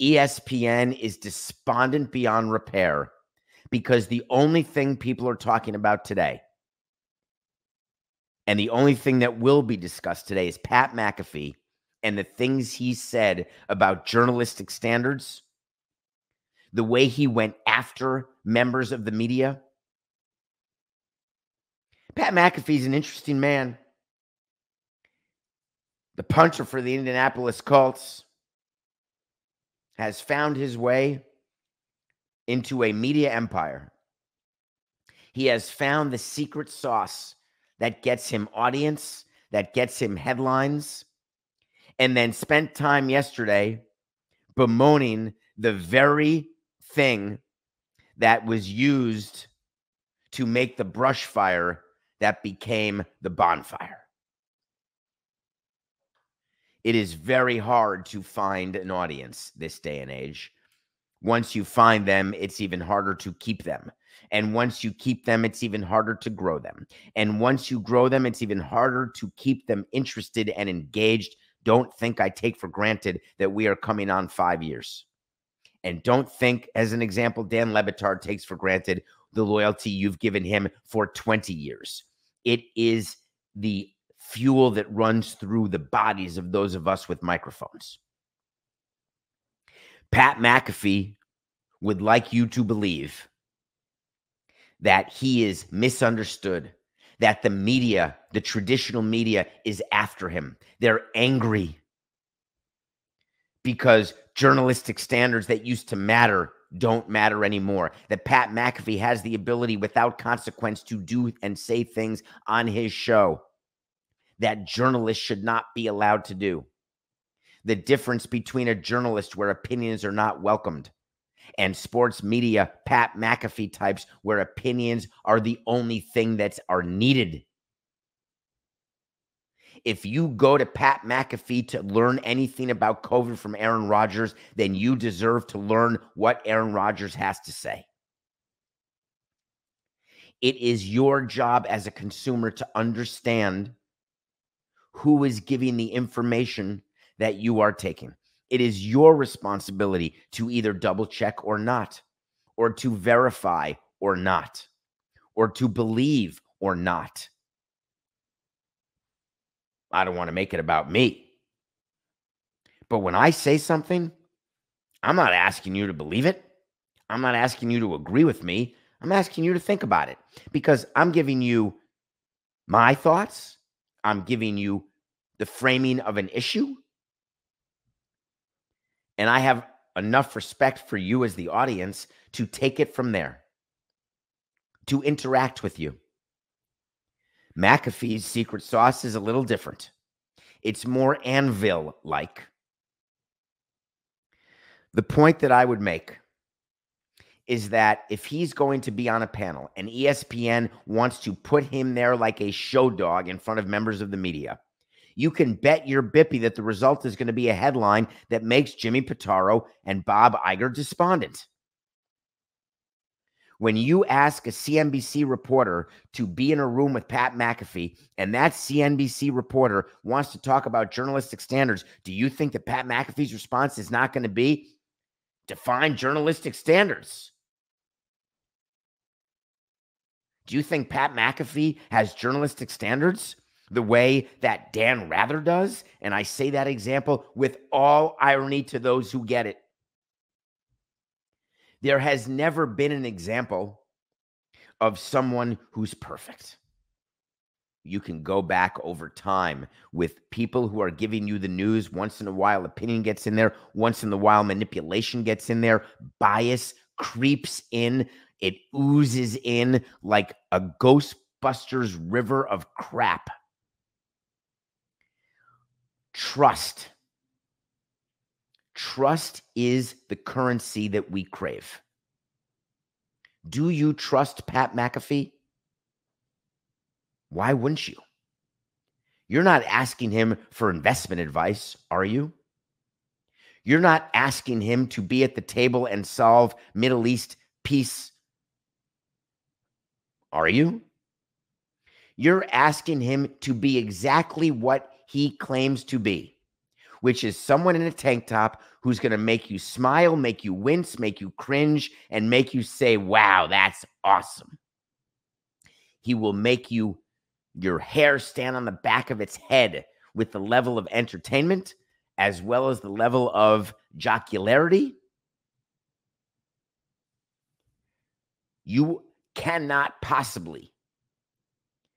ESPN is despondent beyond repair because the only thing people are talking about today and the only thing that will be discussed today is Pat McAfee and the things he said about journalistic standards, the way he went after members of the media. Pat McAfee's an interesting man. The punter for the Indianapolis Colts has found his way into a media empire. He has found the secret sauce that gets him audience, that gets him headlines, and then spent time yesterday bemoaning the very thing that was used to make the brush fire that became the bonfire. It is very hard to find an audience this day and age. Once you find them, it's even harder to keep them. And once you keep them, it's even harder to grow them. And once you grow them, it's even harder to keep them interested and engaged. Don't think I take for granted that we are coming on five years. And don't think, as an example, Dan Le Batard takes for granted the loyalty you've given him for 20 years. It is the fuel that runs through the bodies of those of us with microphones. Pat McAfee would like you to believe that he is misunderstood, that the media, the traditional media, is after him. They're angry because journalistic standards that used to matter don't matter anymore. That Pat McAfee has the ability without consequence to do and say things on his show that journalists should not be allowed to do. The difference between a journalist where opinions are not welcomed and sports media Pat McAfee types where opinions are the only thing that's are needed. If you go to Pat McAfee to learn anything about COVID from Aaron Rodgers, then you deserve to learn what Aaron Rodgers has to say. It is your job as a consumer to understand who is giving the information that you are taking. It is your responsibility to either double check or not, or to verify or not, or to believe or not. I don't want to make it about me. But when I say something, I'm not asking you to believe it. I'm not asking you to agree with me. I'm asking you to think about it because I'm giving you my thoughts. I'm giving you the framing of an issue. And I have enough respect for you as the audience to take it from there, to interact with you. McAfee's secret sauce is a little different. It's more anvil like. The point that I would make is that if he's going to be on a panel and ESPN wants to put him there like a show dog in front of members of the media, you can bet your bippy that the result is going to be a headline that makes Jimmy Pitaro and Bob Iger despondent. When you ask a CNBC reporter to be in a room with Pat McAfee and that CNBC reporter wants to talk about journalistic standards, do you think that Pat McAfee's response is not going to be define journalistic standards? Do you think Pat McAfee has journalistic standards? The way that Dan Rather does. And I say that example with all irony to those who get it. There has never been an example of someone who's perfect. You can go back over time with people who are giving you the news. Once in a while, opinion gets in there. Once in a while, manipulation gets in there. Bias creeps in. It oozes in like a Ghostbusters river of crap Trust. Trust is the currency that we crave. Do you trust Pat McAfee? Why wouldn't you? You're not asking him for investment advice, are you? You're not asking him to be at the table and solve Middle East peace, are you? You're asking him to be exactly what he claims to be, which is someone in a tank top who's going to make you smile, make you wince, make you cringe, and make you say, wow, that's awesome. He will make you your hair stand on the back of its head with the level of entertainment as well as the level of jocularity. You cannot possibly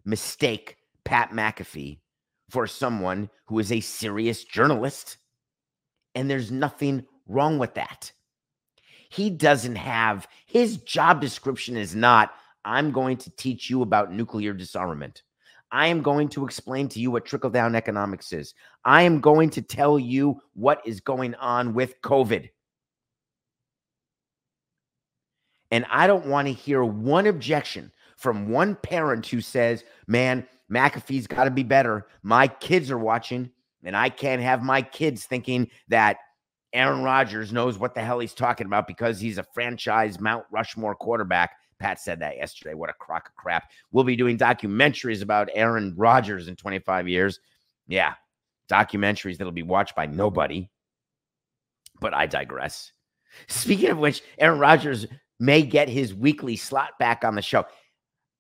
mistake Pat McAfee for someone who is a serious journalist. And there's nothing wrong with that. He doesn't have his job description is not, I'm going to teach you about nuclear disarmament. I am going to explain to you what trickle down economics is. I am going to tell you what is going on with COVID. And I don't want to hear one objection from one parent who says, man, McAfee's got to be better. My kids are watching, and I can't have my kids thinking that Aaron Rodgers knows what the hell he's talking about because he's a franchise Mount Rushmore quarterback. Pat said that yesterday. What a crock of crap. We'll be doing documentaries about Aaron Rodgers in 25 years. Yeah, documentaries that'll be watched by nobody. But I digress. Speaking of which, Aaron Rodgers may get his weekly slot back on the show.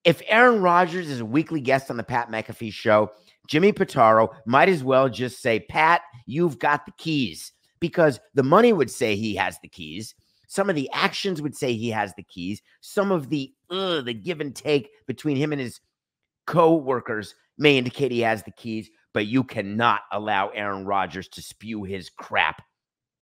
If Aaron Rodgers is a weekly guest on the Pat McAfee show, Jimmy Pitaro might as well just say, Pat, you've got the keys because the money would say he has the keys. Some of the actions would say he has the keys. Some of the uh, the give and take between him and his co-workers may indicate he has the keys, but you cannot allow Aaron Rodgers to spew his crap